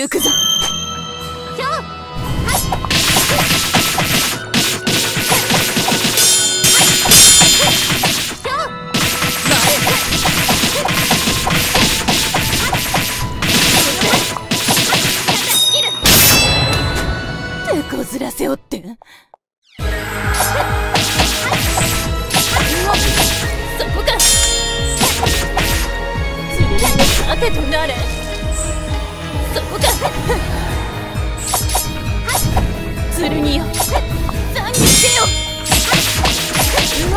行くぞ。手こずらせおってんそこか剣の盾となれ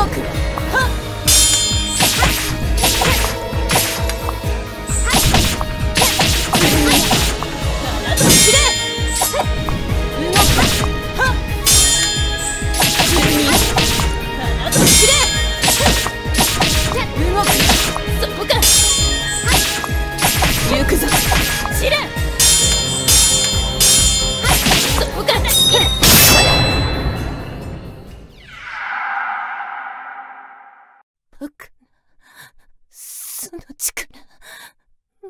くの力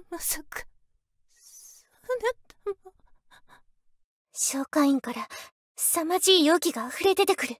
まさかそなたも。召喚員から凄まじい容器が溢れ出てくる。